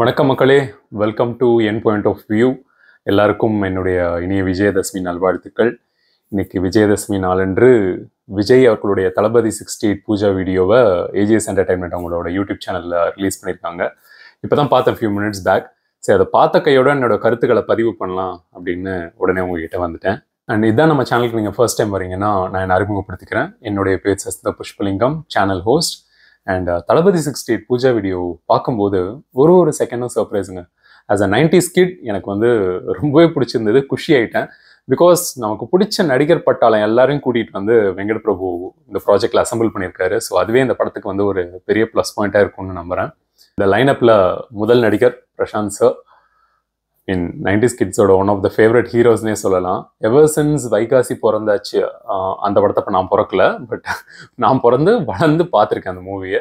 வணக்கம் மக்களே. Welcome to என் பாயிண்ட் ஆஃப் வியூ எல்லாருக்கும் என்னுடைய இனிய விஜயதசமி நல்வாழ்த்துக்கள். இன்னைக்கு விஜயதசமி நாளன்று விஜய் அவர்களுடைய தளபதி சிக்ஸ்டி எயிட் பூஜா வீடியோவை ஏஜிஎஸ் என்டர்டைன்மெண்ட் அவங்களோட யூடியூப் சேனலில் ரிலீஸ் பண்ணியிருக்காங்க. இப்போ தான் பார்த்தேன் ஃபியூ மினிட்ஸ் பேக் சரி அதை பார்த்த கையோட என்னோட கருத்துக்களை பதிவு பண்ணலாம் அப்படின்னு உடனே உங்ககிட்ட வந்துட்டேன். அண்ட் இதான் நம்ம சேனலுக்கு நீங்கள் ஃபர்ஸ்ட் டைம் வரீங்கன்னா நான் என்ன அறிமுகப்படுத்திக்கிறேன். என்னுடைய பேர் Sastha Pushpalingam channel host and uh, Thalapathy sixty eight pooja video பார்க்கும்போது ஒரு ஒரு செகண்டும் சர்ப்ரைஸுங்க ஆஸ் அ நைன்டிஸ் கிட் எனக்கு வந்து ரொம்பவே பிடிச்சிருந்தது. குஷி ஆயிட்டேன் பிகாஸ் நமக்கு பிடிச்ச நடிகர் பட்டாளம் எல்லாரையும் கூட்டிகிட்டு வந்து வெங்கட் பிரபு இந்த ப்ராஜெக்டில் அசம்பிள் பண்ணியிருக்காரு. ஸோ அதுவே இந்த படத்துக்கு வந்து ஒரு பெரிய ப்ளஸ் பாயிண்ட்டாக இருக்கும்னு நம்புகிறேன் இந்த லைனப்பில் முதல் நடிகர் பிரசாந்த் சார் இன் நைன்டிஸ் கிட்ஸோட ஒன் ஆஃப் த ஃபேவரட் ஹீரோஸ்னே சொல்லலாம். எவர் சின்ஸ் வைகாசி பிறந்தாச்சு அந்த படத்தை இப்போ நான் பிறக்கல பட் நான் பிறந்து வளர்ந்து பார்த்துருக்கேன் அந்த மூவியை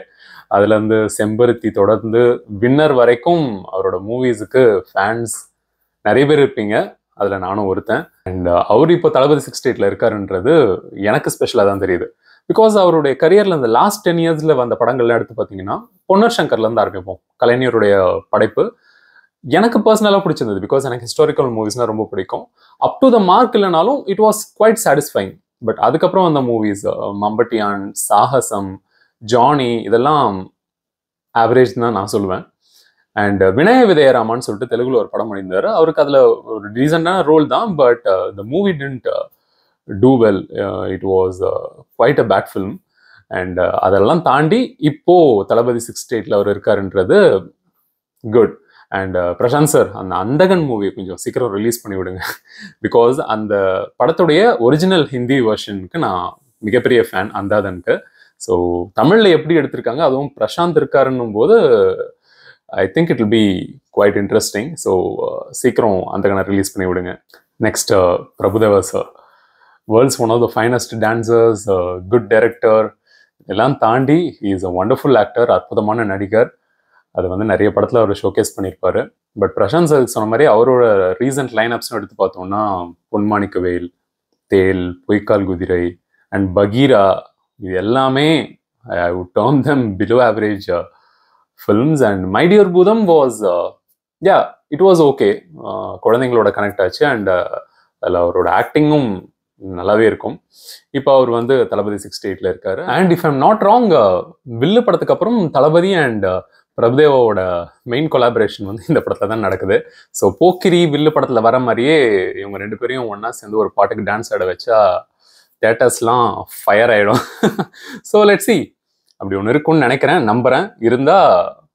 அதுலேருந்து செம்பருத்தி தொடர்ந்து வின்னர் வரைக்கும் அவரோட மூவிஸுக்கு ஃபேன்ஸ் நிறைய பேர் இருப்பீங்க. அதில் நானும் ஒருத்தன். அண்ட் அவர் இப்போ தளபதி சிக்ஸ்டி எயிட்ல இருக்காருன்றது எனக்கு ஸ்பெஷலாக தான் தெரியுது. பிகாஸ் அவருடைய கரியரில் இந்த லாஸ்ட் டென் இயர்ஸில் வந்த படங்கள்லாம் எடுத்து பார்த்தீங்கன்னா பொன்னர் சங்கர்லேருந்து ஆரம்பிப்போம். கலைஞருடைய படைப்பு. எனக்கு பர்சனலாக பிடிச்சிருந்தது பிகாஸ் எனக்கு ஹிஸ்டாரிக்கல் மூவிஸ்னால் ரொம்ப பிடிக்கும். அப் டு த மார்க் இல்லைனாலும் it was quite satisfying but அதுக்கப்புறம் அந்த மூவிஸ் மம்பட்டியான் சாகசம் ஜானி இதெல்லாம் ஆவரேஜ் தான் நான் சொல்லுவேன். அண்ட் வினய விதயராமான்னு சொல்லிட்டு தெலுங்குல ஒரு படம் பண்ணியிருந்தாரு அவருக்கு அதில் ஒரு ரீசெண்டான ரோல் தான். But the movie didn't do well it was quite a bad film and அதெல்லாம் தாண்டி இப்போது தளபதி சிக்ஸ்டி எயிட்டில் அவர் இருக்காருன்றது குட் அண்ட் பிரசாந்த் சார் அந்த அந்தகன் மூவியை கொஞ்சம் சீக்கிரம் ரிலீஸ் பண்ணி விடுங்க. பிகாஸ் அந்த படத்துடைய ஒரிஜினல் ஹிந்தி வெர்ஷனுக்கு நான் மிகப்பெரிய ஃபேன் அந்தாதனுக்கு ஸோ தமிழில் எப்படி எடுத்திருக்காங்க அதுவும் பிரசாந்த் இருக்காருன்னும் போது I think it will be quite interesting so சீக்கிரம் அந்தகனை ரிலீஸ் பண்ணி விடுங்க. Next Prabhudeva sir world's one of the finest dancers good director எல்லாம் தாண்டி இஸ் அ ஒண்டர்ஃபுல் ஆக்டர் அற்புதமான நடிகர். அது வந்து நிறைய படத்தில் அவர் ஷோகேஸ் பண்ணியிருப்பார். பட் பிரசாந்த் சார் சொன்ன மாதிரி அவரோட ரீசன்ட் லைனப்ஸ்னு எடுத்து பார்த்தோம்னா பொன்மாணிக்க வேல் தேல் பொய்க்கால் குதிரை அண்ட் பகீரா இது எல்லாமே I would term them below average films and my dear Bootham was yeah it was okay குழந்தைங்களோட கனெக்ட் ஆச்சு. அண்ட் uh, அதில் அவரோட ஆக்டிங்கும் நல்லாவே இருக்கும். இப்போ அவர் வந்து தளபதி சிக்ஸ்டி எயிட்டில் இருக்காரு. And if I'm not wrong Villu படத்துக்கு அப்புறம் தளபதி அண்ட் பிரபுதேவோட மெயின் கொலாபரேஷன் வந்து இந்த படத்தில் தான் நடக்குது. ஸோ போக்கிரி வில்லு படத்தில் வர மாதிரியே இவங்க ரெண்டு பேரையும் ஒன்றா சேர்ந்து ஒரு பாட்டுக்கு டான்ஸ் ஆட வச்சா தேட்டர்ஸ்லாம் ஃபயர் ஆகிடும் ஸோ லெட் சி அப்படி ஒன்று இருக்கும்னு நினைக்கிறேன் நம்புறேன். இருந்தால்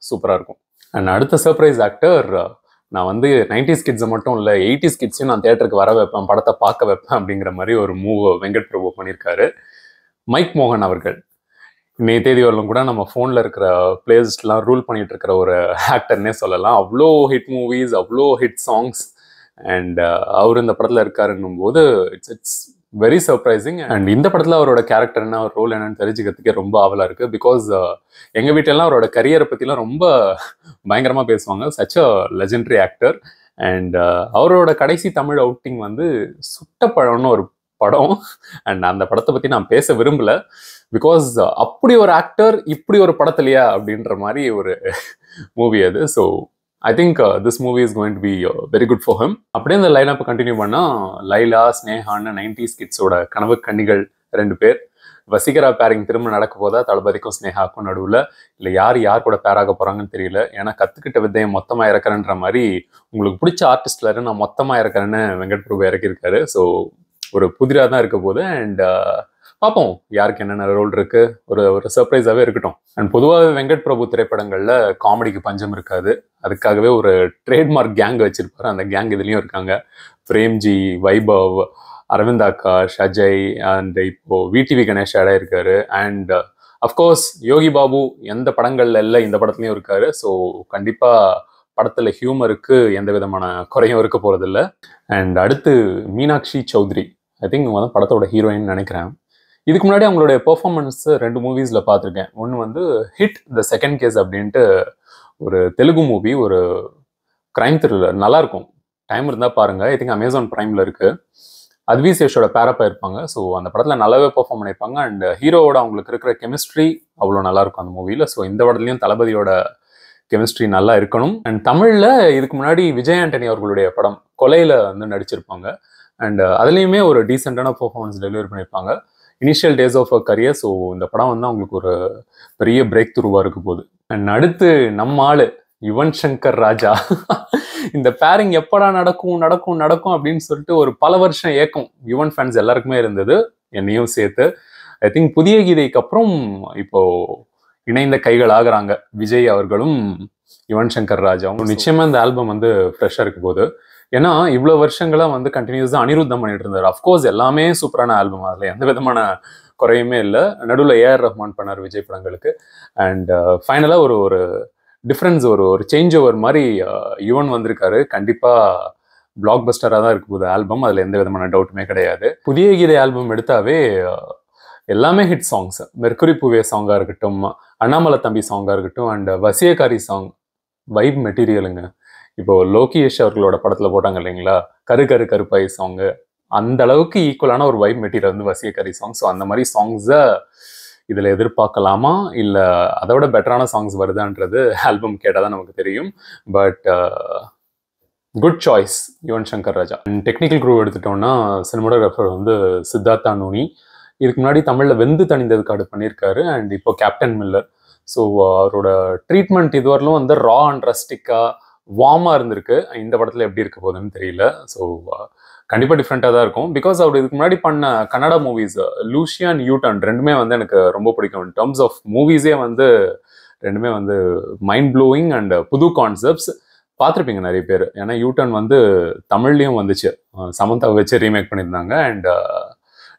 சூப்பராக இருக்கும். அண்ட் அடுத்த சர்ப்ரைஸ் ஆக்டர் நான் வந்து நைன்டிஸ் கிட்ஸை மட்டும் இல்லை எயிட்டிஸ் கிட்ஸையும் நான் தேட்டருக்கு வர வைப்பேன் படத்தை பார்க்க வைப்பேன் அப்படிங்கிற மாதிரி ஒரு மூவ் வெங்கட் பிரபு பண்ணியிருக்காரு. மைக் மோகன் அவர்கள். இன்னைய தேதி வரலும் கூட நம்ம ஃபோனில் இருக்கிற பிளேலிஸ்ட்லாம் ரூல் பண்ணிட்டு இருக்கிற ஒரு ஆக்டர்னே சொல்லலாம். அவ்வளோ ஹிட் மூவிஸ் அவ்வளோ ஹிட் சாங்ஸ் அண்ட் அவர் இந்த படத்தில் இருக்காருன்னும் போது it's it's very surprising and இந்த படத்தில் அவரோட கேரக்டர் என்ன அவர் ரோல் என்னன்னு தெரிஞ்சுக்கிறதுக்கே ரொம்ப ஆவலாக இருக்குது பிகாஸ் uh, எங்கள் வீட்டிலலாம் அவரோட கரியரை பற்றிலாம் ரொம்ப பயங்கரமாக பேசுவாங்க. Such a legendary actor and அவரோட கடைசி தமிழ் அவுட்டிங் வந்து சுட்டப்பழம்னு ஒரு படம். அண்ட் அந்த படத்தை பற்றி நான் பேச விரும்பல. பிகாஸ் uh, அப்படி ஒரு ஆக்டர் இப்படி ஒரு படத்துலையா? அப்படின்ற மாதிரி ஒரு மூவி அது. So I think this movie is going to be very good for him அப்படியே இந்த லைன் அப் கண்டினியூ பண்ணால் லைலா ஸ்னேஹான்னு நைன்டிஸ் கிட்ஸோட கனவு கண்ணிகள் ரெண்டு பேர். வசிகரா பேரிங் திரும்ப நடக்க போதா? தளபதிக்கும் ஸ்னேகாக்கும் நடுவில். இல்லை யார் யார் கூட பேராக போகிறாங்கன்னு தெரியல. ஏன்னா கற்றுக்கிட்ட வித்தையை மொத்தமாக இறக்குறேன்ற மாதிரி உங்களுக்கு பிடிச்ச ஆர்டிஸ்ட்ல நான் மொத்தமாக இறக்குறேன்னு வெங்கட் பிரபு இறக்கியிருக்காரு. ஸோ ஒரு புதிராக தான் இருக்க போது அண்ட் பார்ப்போம் யாருக்கு என்னென்ன ரோல் இருக்கு? ஒரு ஒரு சர்ப்ரைஸாகவே இருக்கட்டும். அண்ட் பொதுவாகவே வெங்கட் பிரபு திரைப்படங்களில் காமெடிக்கு பஞ்சம் இருக்காது. அதுக்காகவே ஒரு ட்ரேட்மார்க் கேங் வச்சிருப்பாரு. அந்த கேங் இதுலேயும் இருக்காங்க. பிரேம்ஜி வைபவ் அரவிந்த் ஆகாஷ் அஜய் அண்ட் இப்போ விடிவி கணேஷ் ஆடா இருக்காரு அண்ட் அஃப்கோர்ஸ் யோகி பாபு எந்த படங்கள்ல இல்லை இந்த படத்துலையும் இருக்காரு. ஸோ கண்டிப்பாக படத்தில் ஹியூமருக்கு எந்த விதமான குறையும் இருக்க போகிறதில்ல அண்ட் அடுத்து மீனாட்சி சௌத்ரி. ஐ திங்க் இவங்க தான் படத்தோட ஹீரோயின் நினைக்கிறேன். இதுக்கு முன்னாடி அவங்களுடைய பெர்ஃபார்மன்ஸ் ரெண்டு மூவிஸில் பார்த்துருக்கேன். ஒன்று வந்து ஹிட் த செகண்ட் கேஸ் அப்படின்ட்டு ஒரு தெலுங்கு மூவி ஒரு கிரைம் த்ரில்லர் நல்லாயிருக்கும். டைம் இருந்தால் பாருங்க. ஐ திங்க் அமேசான் ப்ரைமில் இருக்குது அத்வி சேஷோட பேரப்பா இருப்பாங்க ஸோ அந்த படத்தில் நல்லாவே பெர்ஃபார்ம் பண்ணியிருப்பாங்க. அண்ட் ஹீரோவோட அவங்களுக்கு இருக்கிற கெமிஸ்ட்ரி அவ்வளோ நல்லாயிருக்கும் அந்த மூவியில் ஸோ இந்த படத்துலையும் தளபதியோட கெமிஸ்ட்ரி நல்லா இருக்கணும். அண்ட் தமிழில் இதுக்கு முன்னாடி விஜய் ஆண்டனி அவர்களுடைய படம் கொலையில் வந்து நடிச்சிருப்பாங்க. அண்ட் அதுலேயுமே ஒரு டீசெண்டான பெர்ஃபார்மன்ஸ் டெலிவரி பண்ணியிருப்பாங்க. Initial days of a career so இந்த படம் வந்து அவங்களுக்கு ஒரு பெரிய பிரேக் த்ரூவாக இருக்க போகுது. அண்ட் அடுத்து நம்ம ஆளு யுவன் சங்கர் ராஜா. இந்த பேரிங் எப்படா நடக்கும் நடக்கும் நடக்கும் அப்படின்னு சொல்லிட்டு ஒரு பல வருஷம் ஏக்கம் யுவன் ஃபேன்ஸ் எல்லாருக்குமே இருந்தது என்னையும் சேர்த்து. ஐ திங்க் புதிய கீதைக்கு அப்புறம் இப்போ இணைந்த கைகள் ஆகுறாங்க. விஜய் அவர்களும் யுவன் சங்கர் ராஜாவும். நிச்சயமா இந்த ஆல்பம் வந்து ஃப்ரெஷ்ஷாக இருக்க போகுது. ஏன்னா இவ்வளோ வருஷங்களா வந்து கண்டினியூஸாக அனிருத்தம் பண்ணிட்டு இருந்தார். அஃப்கோர்ஸ் எல்லாமே சூப்பரான ஆல்பம் அதில் எந்த விதமான குறையுமே இல்லை. நடுவில் ஏஆர் ரஹ்மான் பண்ணார் விஜய் படங்களுக்கு. அண்ட் ஃபைனலாக uh, ஒரு ஒரு டிஃப்ரென்ஸ் ஒரு ஒரு சேஞ்ச் ஓவர் மாதிரி uh, யுவன் வந்திருக்காரு. கண்டிப்பாக பிளாக் பஸ்டராக தான் இருக்க போகுது ஆல்பம் அதில் எந்த விதமான டவுட்டுமே கிடையாது. புதிய கீதை ஆல்பம் எடுத்தாவே uh, எல்லாமே ஹிட் சாங்ஸ் மெர்க்குரி பூவே சாங்காக இருக்கட்டும் அண்ணாமலை தம்பி சாங்காக இருக்கட்டும் அண்ட் வசியகாரி சாங் வைப் மெட்டீரியலுங்க இப்போ லோகேஷ் அவர்களோட படத்தில் போட்டாங்க இல்லைங்களா? கரு கரு கருப்பாய் சாங்கு அந்த அளவுக்கு ஈக்குவலான ஒரு வைப் மெட்டீரியல் வந்து வசியக்கரி சாங் ஸோ அந்த மாதிரி சாங்ஸை இதில் எதிர்பார்க்கலாமா? இல்லை அதோட பெட்டரான சாங்ஸ் வருதான்றது ஆல்பம் கேட்டால் தான் நமக்கு தெரியும். But good choice Yuvan Shankar Raja technical group எடுத்துட்டோம்னா சினிமாடோகிராஃபர் வந்து சித்தார்த்தா நூனி இதுக்கு முன்னாடி தமிழில் வெந்து தணிந்தது காடு பண்ணியிருக்காரு. அண்ட் இப்போ கேப்டன் மில்லர் ஸோ அவரோட ட்ரீட்மெண்ட் இதுவரையிலும் வந்து ரா அண்ட் ரஸ்டிக்காக வார்மாக இருந்திருக்கு. இந்த படத்தில் எப்படி இருக்க போகுதுன்னு தெரியல. ஸோ கண்டிப்பாக டிஃப்ரெண்ட்டாக தான் இருக்கும். பிகாஸ் அவர் இதுக்கு முன்னாடி பண்ண கன்னடா மூவிஸ் லூஷியன் யூட்டன் ரெண்டுமே வந்து எனக்கு ரொம்ப பிடிக்கும். இன் டர்ம்ஸ் ஆஃப் மூவிஸே வந்து ரெண்டுமே வந்து மைண்ட் ப்ளோயிங் அண்ட் புது கான்செப்ட்ஸ் பார்த்துருப்பீங்க நிறைய பேர். ஏன்னா யூட்டன் வந்து தமிழ்லேயும் வந்துச்சு. சமந்தா வச்சு ரீமேக் பண்ணியிருந்தாங்க. And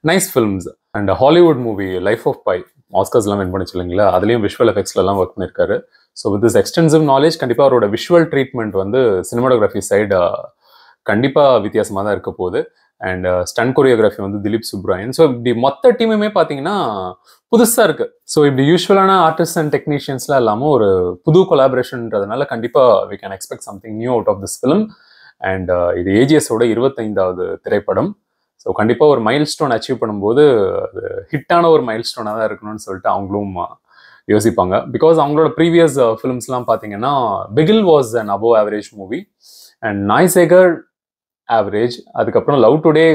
nice films and Hollywood movie life of pi ஆஸ்கர்ஸ்லாம் win பண்ணிச்சு இல்லைங்களா? அதுலேயும் விஷுவல் எஃபெக்ட்ஸ்லாம் ஒர்க் பண்ணியிருக்காரு. So with this extensive knowledge கண்டிப்பாக அவரோட விஷுவல் ட்ரீட்மெண்ட் வந்து சினிமாடோகிராஃபி சைடு கண்டிப்பாக வித்தியாசமாக தான் இருக்க போகுது. அண்ட் ஸ்டன் கொரியோகிராஃபி வந்து திலீப் சுப்ராயன். ஸோ இப்படி மொத்த டீமுமே பார்த்தீங்கன்னா புதுசாக இருக்குது ஸோ இப்படி யூஸ்வலான ஆர்டிஸ்ட் அண்ட் டெக்னீஷியன்ஸ்லாம் இல்லாமல் ஒரு புது கொலாபரேஷன்றதுனால கண்டிப்பாக we can expect something new out of this film and இது ஏஜிஎஸோட இருபத்தைந்தாவது திரைப்படம். ஸோ கண்டிப்பாக ஒரு மைல் ஸ்டோன் அச்சீவ் பண்ணும்போது அது ஹிட்டான ஒரு மைல் ஸ்டோனாக தான் இருக்கணும்னு சொல்லிட்டு அவங்களும் யோசிப்பாங்க. பிகாஸ் அவங்களோட ப்ரீவியஸ் ஃபிலிம்ஸ்லாம் பார்த்தீங்கன்னா Bigil was an above average movie and Naisekar average அதுக்கப்புறம் லவ் டுடே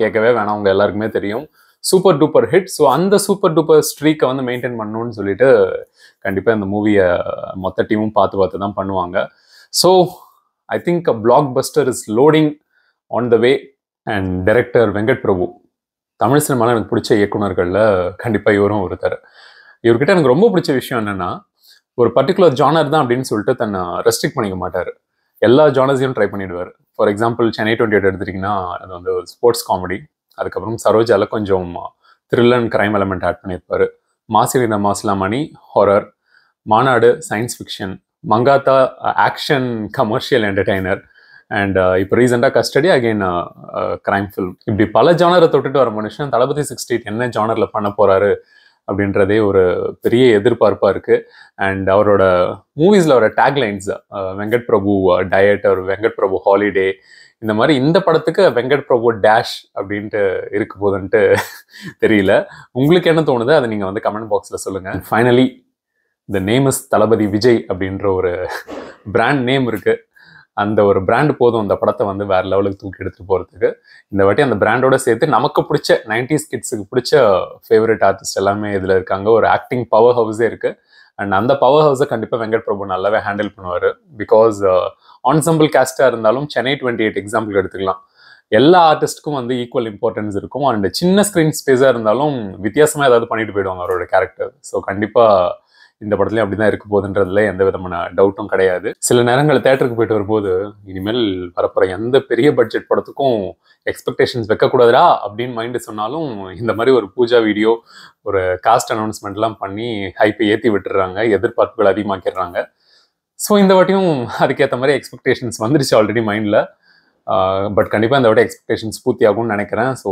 கேட்கவே வேணாம் அவங்க எல்லாருக்குமே தெரியும். சூப்பர் டூப்பர் ஹிட் ஸோ அந்த சூப்பர் டூப்பர் ஸ்ட்ரீக்கை வந்து மெயின்டைன் பண்ணணும்னு சொல்லிட்டு கண்டிப்பாக இந்த மூவியை மொத்த டீமும் பார்த்து பார்த்து தான் பண்ணுவாங்க. So I think a blockbuster is loading on the way and director Venkat Prabhu Tamil சினிமாவில் எனக்கு பிடிச்ச இயக்குனர்களில் கண்டிப்பாக இவரும் ஒருத்தர். இவர்கிட்ட எனக்கு ரொம்ப பிடிச்ச விஷயம் என்னென்னா ஒரு பர்டிகுலர் ஜானர் தான் அப்படின்னு சொல்லிட்டு தன்னை ரெஸ்ட்ரிக்ட் பண்ணிக்க மாட்டார். எல்லா ஜானர்ஸையும் ட்ரை பண்ணிடுவார். For example Chennai twenty eight எடுத்துட்டிங்கன்னா அது வந்து ஒரு ஸ்போர்ட்ஸ் காமெடி அதுக்கப்புறம் சரோஜால கொஞ்சம் thrill and crime element add பண்ணியிருப்பாரு. மாசிரிந்த Masilamani horror Maanaadu science fiction Mankatha action commercial entertainer and இப்போ ரீசெண்டாக கஸ்டடி அகெயின் கிரைம் ஃபில்ம் இப்படி பல ஜானரை தொட்டுட்டு வர மனுஷன் தளபதி சிக்ஸ்டி என்ன ஜானரில் பண்ண போகிறாரு அப்படின்றதே ஒரு பெரிய எதிர்பார்ப்பாக இருக்குது அண்ட் அவரோட மூவிஸில் வர டேக்லைன்ஸ் வெங்கட் பிரபு டயட் அவர் வெங்கட் பிரபு ஹாலிடே இந்த மாதிரி இந்த படத்துக்கு வெங்கட் பிரபு டேஷ் அப்படின்ட்டு இருக்க போதுன்ட்டு தெரியல. உங்களுக்கு என்ன தோணுது? அதை நீங்கள் வந்து கமெண்ட் பாக்ஸில் சொல்லுங்கள் finally the name is Thalapathy Vijay அப்படின்ற ஒரு பிராண்ட் நேம் இருக்குது அந்த ஒரு பிராண்ட் போதும் அந்த படத்தை வந்து வேற லெவலுக்கு தூக்கி எடுத்துட்டு போகிறதுக்கு இந்த வாட்டி அந்த பிராண்டோட சேர்த்து நமக்கு பிடிச்ச நைன்டிஸ் கிட்ஸுக்கு பிடிச்ச ஃபேவரட் ஆர்டிஸ்ட் எல்லாமே இதில் இருக்காங்க. ஒரு ஆக்டிங் பவர் ஹவுஸே இருக்குது அண்ட் அந்த பவர் ஹவுஸை கண்டிப்பாக வெங்கட் பிரபு நல்லாவே ஹேண்டில் பண்ணுவார். பிகாஸ் ஆன்சம்பிள் கேஸ்டாக இருந்தாலும் சென்னை டுவெண்ட்டி எயிட் எக்ஸாம்பிள் எடுத்துக்கலாம். எல்லா ஆர்டிஸ்ட்டுக்கும் வந்து ஈக்குவல் இம்பார்ட்டன்ஸ் இருக்கும். அண்ட் சின்ன ஸ்க்ரீன் ஸ்பேஸாக இருந்தாலும் வித்தியாசமாக ஏதாவது பண்ணிட்டு போயிடுவாங்க அவரோட கேரக்டர் ஸோ கண்டிப்பாக இந்த படத்துலயும் அப்படிதான் இருக்க போகுதுன்றதுல எந்த விதமான டவுட்டும் கிடையாது. சில நேரங்களில் தேட்டருக்கு போயிட்டு வரும்போது இனிமேல் வரப்போற எந்த பெரிய பட்ஜெட் படத்துக்கும் எக்ஸ்பெக்டேஷன்ஸ் வைக்கக்கூடாதுடா அப்படின்னு மைண்டு சொன்னாலும் இந்த மாதிரி ஒரு பூஜா வீடியோ ஒரு காஸ்ட் அனௌன்ஸ்மெண்ட்லாம் பண்ணி ஹைப்பை ஏற்றி விட்டுறாங்க எதிர்பார்ப்புகள் அதிகமாக்கிடுறாங்க. ஸோ இந்த வாட்டியும் அதுக்கேற்ற மாதிரி எக்ஸ்பெக்டேஷன்ஸ் வந்துருச்சு ஆல்ரெடி மைண்டில் பட் கண்டிப்பாக இந்த விட எக்ஸ்பெக்டேஷன்ஸ் பூர்த்தி ஆகும்னு நினைக்கிறேன். So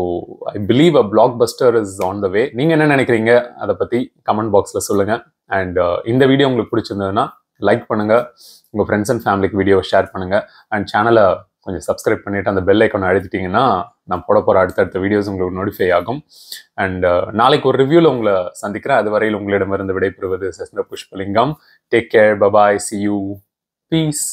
I believe a blockbuster is on the way நீங்கள் என்ன நினைக்கிறீங்க? அதை பற்றி கமெண்ட் பாக்ஸில் சொல்லுங்கள் அண்ட் இந்த வீடியோ உங்களுக்கு பிடிச்சிருந்ததுன்னா லைக் பண்ணுங்கள் உங்கள் ஃப்ரெண்ட்ஸ் அண்ட் ஃபேமிலிக்கு வீடியோ ஷேர் பண்ணுங்கள் அண்ட் சேனலை கொஞ்சம் சப்ஸ்கிரைப் பண்ணிவிட்டு அந்த பெல் ஐக்கனை அழுத்திட்டிங்கன்னா நான் போட போகிற அடுத்தடுத்த வீடியோஸ் உங்களுக்கு நோட்டிஃபை ஆகும். அண்ட் நாளைக்கு ஒரு ரிவ்யூவில் உங்களை சந்திக்கிறேன். அது வரையில் உங்களிடமிருந்து விடைபெறுவது சஸ்ன Pushpalingam. Take care bye bye see you peace